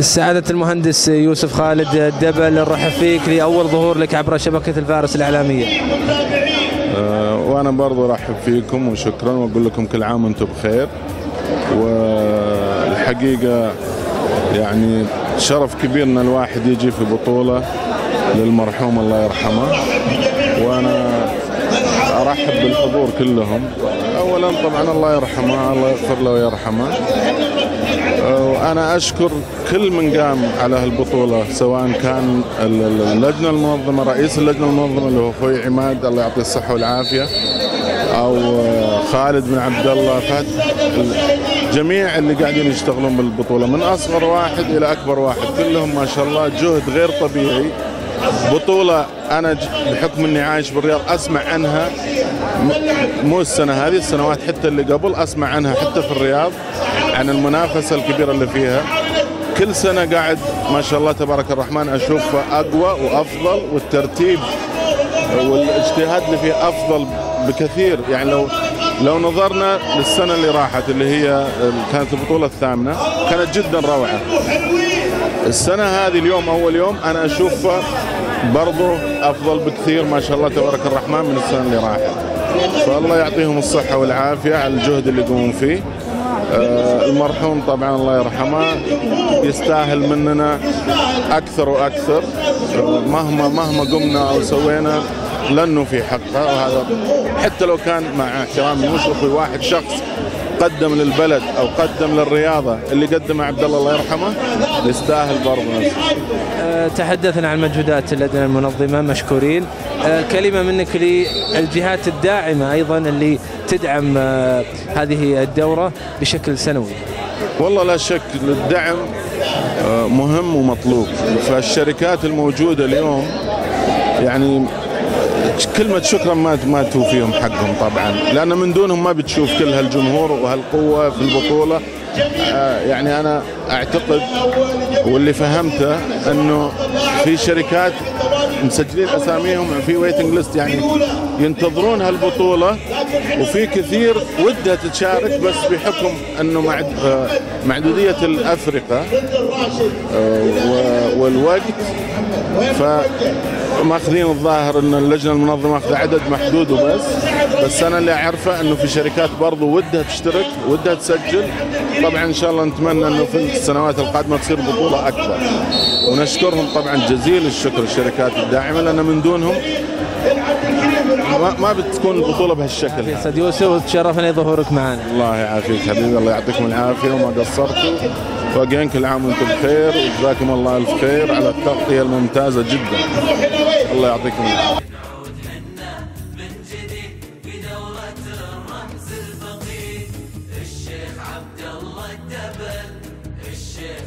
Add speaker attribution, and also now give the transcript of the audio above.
Speaker 1: سعادة المهندس يوسف خالد الدبل نرحب فيك لأول ظهور لك عبر شبكة الفارس الإعلامية.
Speaker 2: آه، وأنا برضو أرحب فيكم وشكرا وأقول لكم كل عام وأنتم بخير. والحقيقة يعني شرف كبير إن الواحد يجي في بطولة للمرحوم الله يرحمه. وأنا أرحب بالحضور كلهم. اولا طبعا الله يرحمه الله يغفر له ويرحمه. وأنا أشكر كل من قام على هالبطولة سواء كان ال- ال- اللجنة المنظمة رئيس اللجنة المنظمة اللي هو أخوي عماد الله يعطيه الصحة والعافية أو خالد بن عبد الله فهد جميع اللي قاعدين يشتغلون بالبطولة من أصغر واحد إلى أكبر واحد كلهم ما شاء الله جهد غير طبيعي. بطولة أنا بحكم إني عايش بالرياض أسمع عنها مو السنة هذه السنوات حتى اللي قبل أسمع عنها حتى في الرياض. عن المنافسة الكبيرة اللي فيها. كل سنة قاعد ما شاء الله تبارك الرحمن أشوفها أقوى وأفضل والترتيب والاجتهاد اللي فيه أفضل بكثير. يعني لو لو نظرنا للسنة اللي راحت اللي هي كانت البطولة الثامنة كانت جدا روعة. السنة هذه اليوم أول يوم أنا أشوفها برضو أفضل بكثير ما شاء الله تبارك الرحمن من السنة اللي راحت. فالله يعطيهم الصحة والعافية على الجهد اللي يقومون فيه. المرحوم طبعا الله يرحمه يستاهل مننا أكثر وأكثر. آه، مهما مهما قمنا أو سوينا لن نوفي حقه وهذا حتى لو كان مع احترامي مش واحد شخص قدم للبلد أو قدم للرياضة اللي قدمها عبد الله الله يرحمه يستاهل برضه نفسه
Speaker 1: أه، تحدثنا عن مجهودات اللجنة المنظمة مشكورين. أه، كلمة منك للجهات الداعمة أيضا اللي تدعم أه، هذه الدورة بشكل سنوي.
Speaker 2: والله لا شك الدعم آه، مهم ومطلوب. فالشركات الموجودة اليوم يعني كلمة شكرا ما ما توفيهم حقهم طبعا. لأن من دونهم ما بتشوف كل هالجمهور وهالقوة في البطولة. آه، يعني أنا أعتقد واللي فهمته أنه في شركات مسجلين أساميهم في ويتنج ليست يعني ينتظرون هالبطولة. وفي كثير ودها تشارك بس بحكم أنه معد آه، معدودية الأفرقة آه، فماخذين الظاهر إن اللجنة المنظمة ماخذة عدد محدود وبس. بس أنا اللي أعرفه إنه في شركات برضو ودها تشترك ودها تسجل. طبعا إن شاء الله نتمنى إنه في السنوات القادمة تصير بطولة أكبر. ونشكرهم طبعا جزيل الشكر الشركات الداعمة لأن من دونهم ما, ما بتكون البطولة بهالشكل. هذا
Speaker 1: أستاذ يوسف وتشرفنا ظهورك معنا.
Speaker 2: الله يعافيك حبيبي الله يعطيكم العافية وما قصرتوا. وأجين كل عام وأنتم بخير وجزاكم الله ألف خير على التغطية الممتازة جدا. الله يعطيكم
Speaker 3: العافية. الشيخ